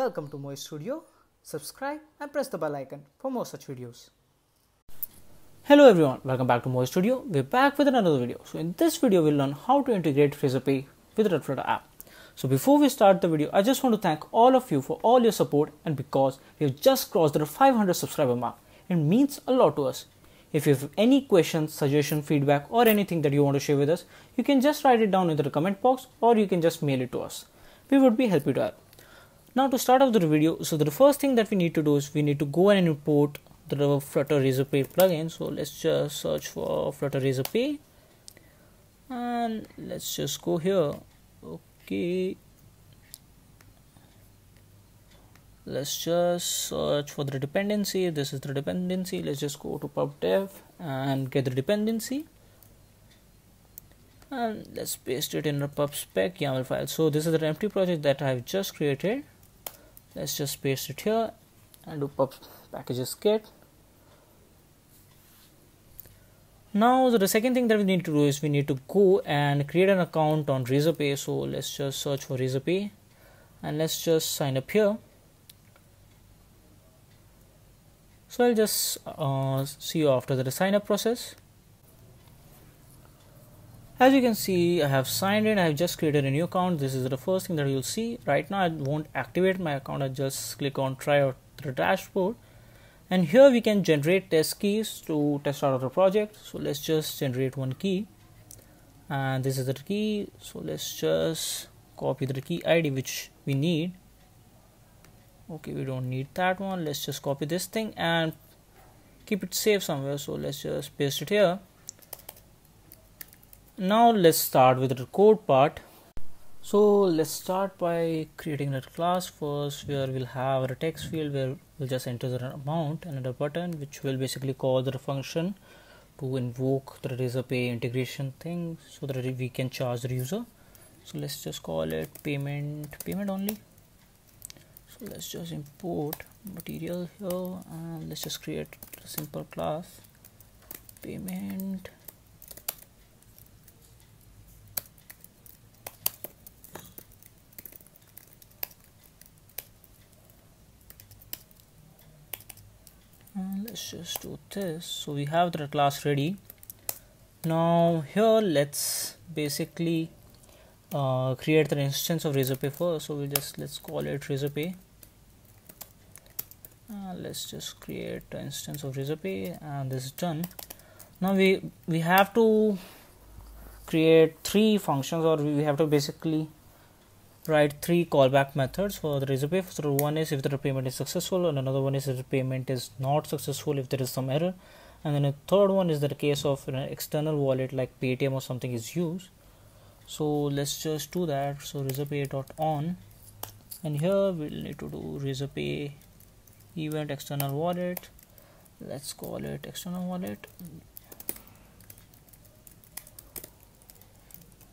Welcome to MOIE Studio. Subscribe and press the bell icon for more such videos. Hello everyone, welcome back to MOIE Studio. We're back with another video. So in this video, we'll learn how to integrate Razorpay with our Flutter app. So before we start the video, I just want to thank all of you for all your support and because we've just crossed the 500 subscriber mark. It means a lot to us. If you have any questions, suggestion, feedback or anything that you want to share with us, you can just write it down in the comment box or you can just mail it to us. We would be happy to help. Now to start off the video, so the first thing that we need to do is we need to go and import the Flutter Razorpay plugin. So let's just search for Flutter Razorpay and let's just go here. Okay, let's just search for the dependency. This is the dependency. Let's just go to pub.dev and get the dependency. And let's paste it in the pubspec YAML file. So this is the empty project that I've just created let's just paste it here and do pub packages get now the second thing that we need to do is we need to go and create an account on Razorpay so let's just search for Razorpay and let's just sign up here. So I'll just uh, see you after the sign up process as you can see I have signed in I have just created a new account. This is the first thing that you'll see. Right now I won't activate my account. I just click on try out the dashboard. And here we can generate test keys to test out the project. So let's just generate one key. And this is the key. So let's just copy the key ID which we need. Okay we don't need that one. Let's just copy this thing and keep it safe somewhere. So let's just paste it here now let's start with the code part. So let's start by creating a class. First where we'll have a text field where we'll just enter the amount and a button which will basically call the function to invoke the Razorpay integration thing so that we can charge the user. So let's just call it payment payment only. So let's just import material here and let's just create a simple class. Payment let's just do this. So we have the class ready. Now here let's basically uh, create the instance of Razorpay first. So we'll just let's call it Razorpay uh, let's just create an instance of Razorpay and this is done. Now we we have to create three functions or we have to basically write three callback methods. For the Razorpay so one is if the payment is successful and another one is if the payment is not successful if there is some error. And then a third one is the case of an external wallet like Paytm or something is used. So let's just do that. So on and here we'll need to do razorpay event external wallet. Let's call it external wallet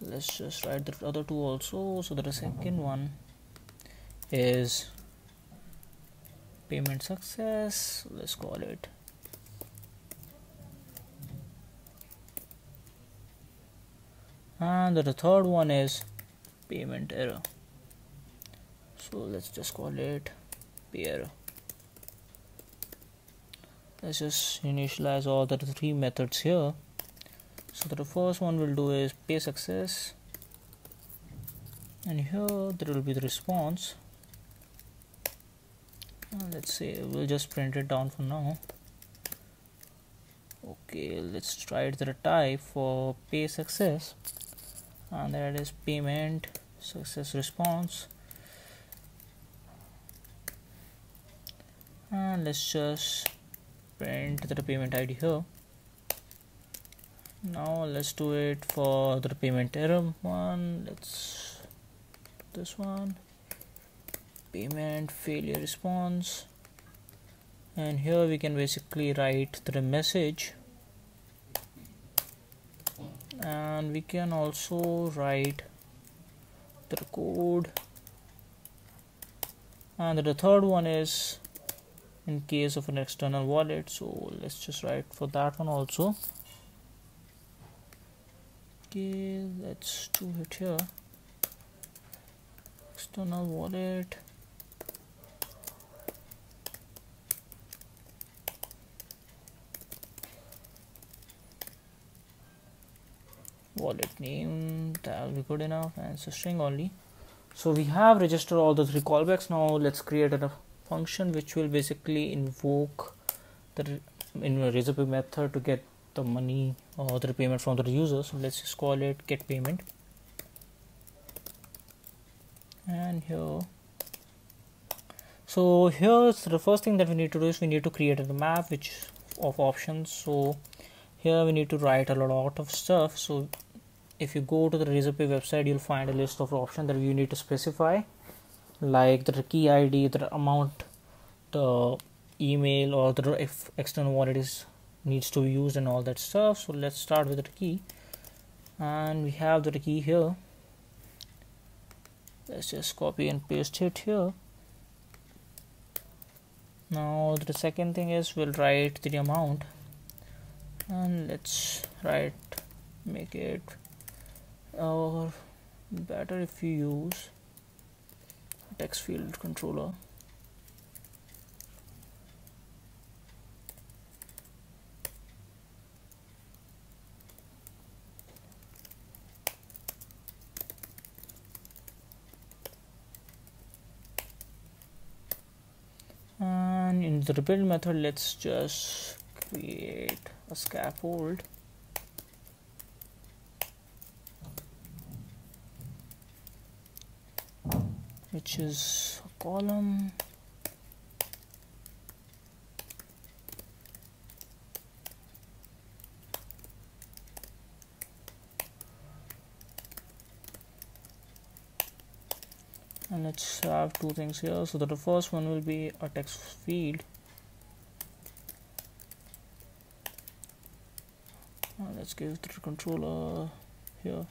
let's just write the other two also. So the second one is payment success. Let's call it and the third one is payment error. So let's just call it pay error. Let's just initialize all the three methods here so the first one we'll do is pay success. And here there will be the response. Uh, let's say we'll just print it down for now. Okay let's try it the type for pay success. And that is payment success response. And let's just print the payment id here now let's do it for the payment error. One let's this one. Payment failure response. And here we can basically write the message. And we can also write the code. And the third one is in case of an external wallet. So let's just write for that one also okay let's do it here. External wallet. Wallet name that will be good enough and string only. So we have registered all the three callbacks. Now let's create a function which will basically invoke the in razorpay method to get the money or the payment from the user so let's just call it get payment. And here. So here's the first thing that we need to do is we need to create a map which of options. So here we need to write a lot of stuff. So if you go to the Razorpay website you'll find a list of options that you need to specify like the key ID the amount the email or the if external wallet is needs to be used and all that stuff. So let's start with the key. And we have the key here. Let's just copy and paste it here. Now the second thing is we'll write the amount. And let's write make it or better if you use text field controller and in the rebuild method let's just create a scaffold. Which is a column and let's have two things here. So the first one will be a text field. Let's give the controller here.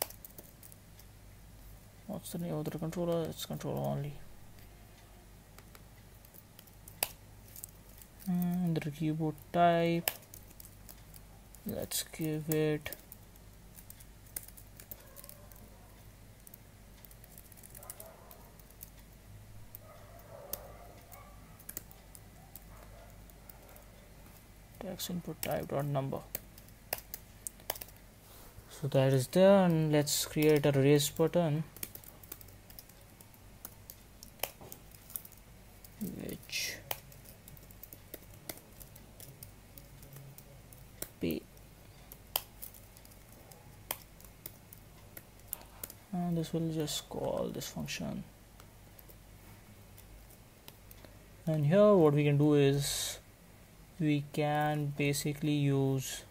What's the name of the controller? It's controller only. And the keyboard type. Let's give it text input type dot number. So that is there and let's create a raise button. Which p. And this will just call this function. And here what we can do is we can basically use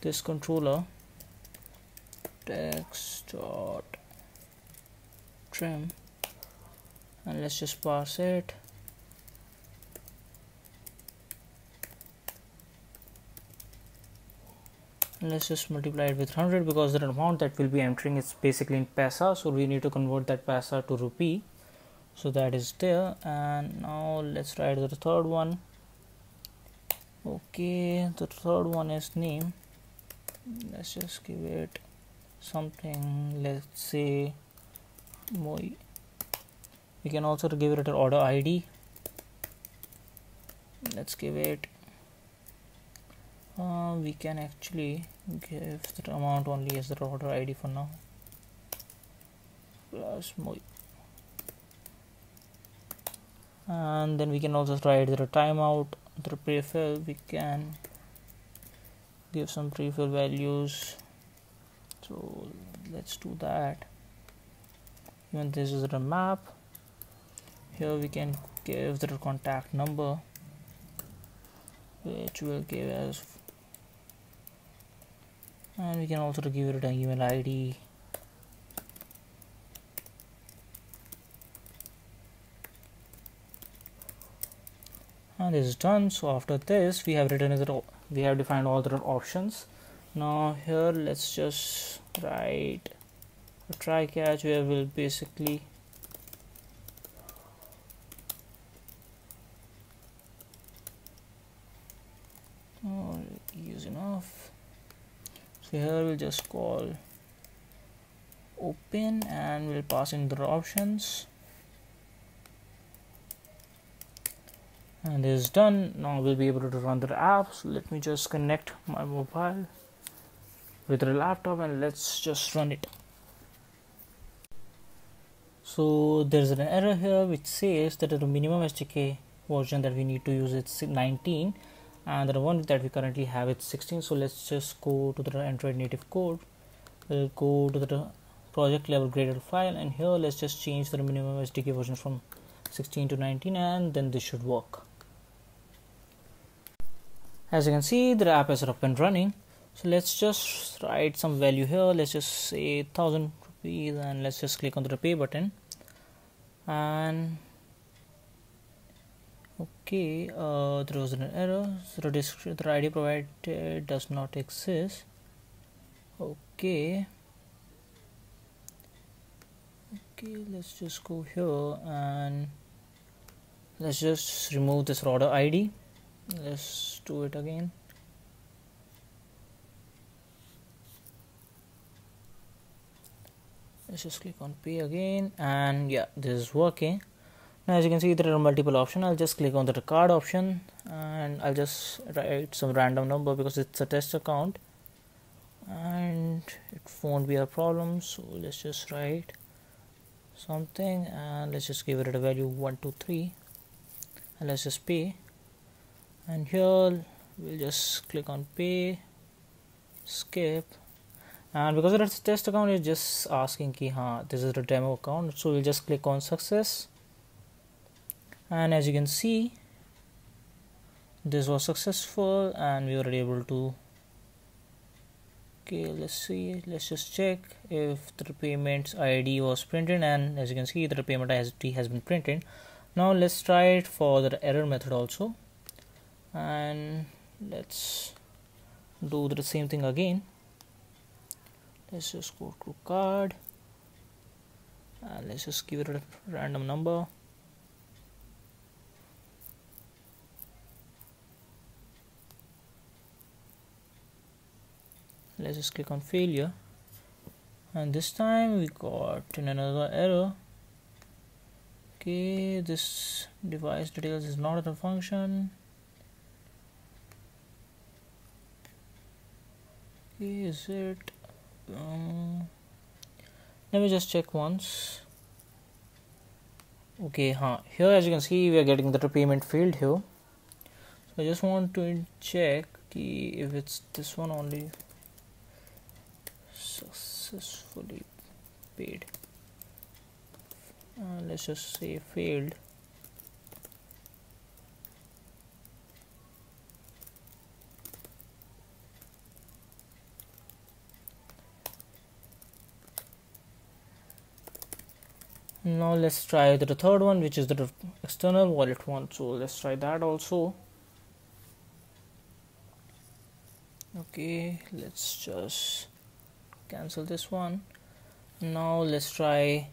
this controller text dot trim and let's just pass it. Let's just multiply it with 100 because the amount that we'll be entering is basically in paisa so we need to convert that paisa to rupee. So that is there and now let's write the third one okay the third one is name. Let's just give it something let's say Moi. We can also give it an order ID let's give it uh, we can actually give the amount only as the order ID for now. Plus Moi. And then we can also write the timeout the prefill we can give some prefill values. So let's do that. Even this is the map. Here we can give the contact number which will give us and we can also give it an email id and this is done. So after this we have written it we have defined all the options. Now here let's just write a try catch where we'll basically oh, use enough. So here we'll just call open and we'll pass in the options and this is done. Now we'll be able to run the app so let me just connect my mobile with the laptop and let's just run it. So there's an error here which says that the minimum SDK version that we need to use is 19 and the one that we currently have is 16 so let's just go to the android native code. We'll go to the project level gradle file and here let's just change the minimum SDK version from 16 to 19 and then this should work as you can see the app is up and running. So let's just write some value here. Let's just say thousand rupees and let's just click on the pay button. And okay uh, there was an error. So the, the id provided does not exist. Okay. Okay let's just go here and let's just remove this router id let's do it again. Let's just click on pay again and yeah this is working. Now as you can see there are multiple options. I'll just click on the card option and i'll just write some random number because it's a test account and it won't be a problem. So let's just write something and let's just give it a value 123 and let's just pay and here we'll just click on pay skip. And because it's a test account it's just asking ki ha this is the demo account. So we'll just click on success. And as you can see this was successful and we were able to okay let's see let's just check if the payment id was printed. And as you can see the payment id has been printed. Now let's try it for the error method also and let's do the same thing again. Let's just go to card. And let's just give it a random number. Let's just click on failure. And this time we got another error. Okay this device details is not a function is it um, let me just check once. Okay huh here as you can see we are getting the payment field here. So I just want to check if it's this one only successfully paid. Uh, let's just say failed now let's try the third one which is the external wallet one. So let's try that also. Okay let's just cancel this one. Now let's try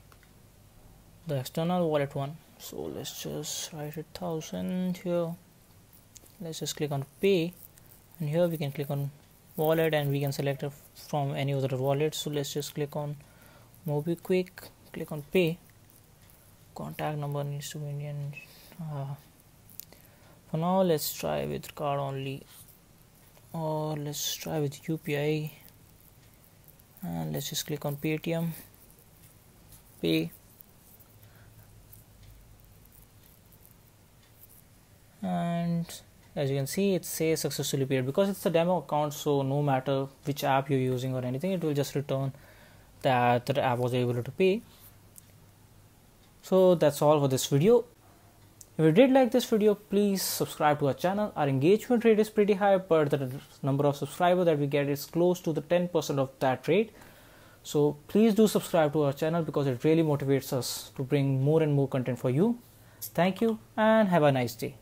the external wallet one. So let's just write a thousand here. Let's just click on pay. And here we can click on wallet and we can select from any other wallet. So let's just click on MobiKwik click on pay contact number needs to be Indian uh, for now let's try with card only. Or let's try with UPI and let's just click on Paytm. Pay. And as you can see it says successfully paid. Because it's a demo account so no matter which app you're using or anything it will just return that the app was able to pay so that's all for this video. If you did like this video please subscribe to our channel. Our engagement rate is pretty high but the number of subscribers that we get is close to the 10% of that rate. So please do subscribe to our channel because it really motivates us to bring more and more content for you. Thank you and have a nice day